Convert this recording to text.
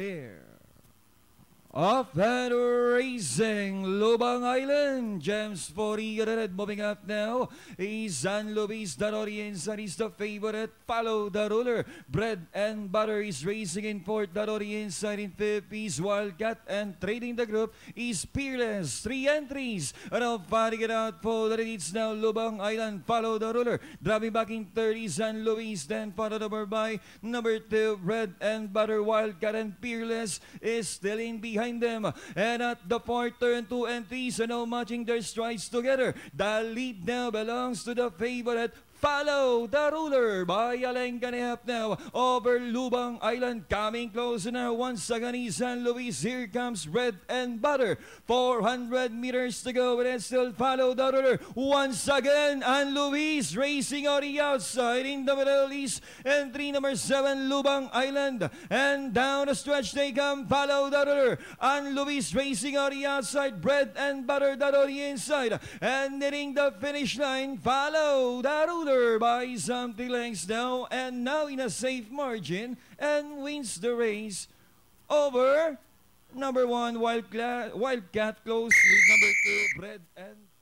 there. Off and racing, Lubang Island, James 40 red moving up now. Is San Luis Daroriense is the favorite. Follow the ruler. Bread and Butter is racing in fourth. Daroriense in fifth is Wildcat and trading the group is Peerless. Three entries. And now fighting it out for the leads now. Lubang Island, follow the ruler. Driving back in 30, San Luis, then followed over by number two, Bread and Butter, Wildcat and Peerless is still in behind behind them. And at the fourth turn, two and three, so now matching their strides together. The lead now belongs to the favorite Follow the ruler by Aleng Ganehap now over Lubang Island. Coming closer now once again is San Luis. Here comes Bread and Butter. 400 meters to go, but still follow the ruler. Once again, and Luis racing on the outside in the Middle East. Entry number 7, Lubang Island. And down the stretch they come, follow the ruler. And Luis racing on the outside. Bread and Butter that on the inside. And hitting the finish line, follow the ruler by something lengths now and now in a safe margin and wins the race over number one Wildcat, Wildcat close with number two Bread and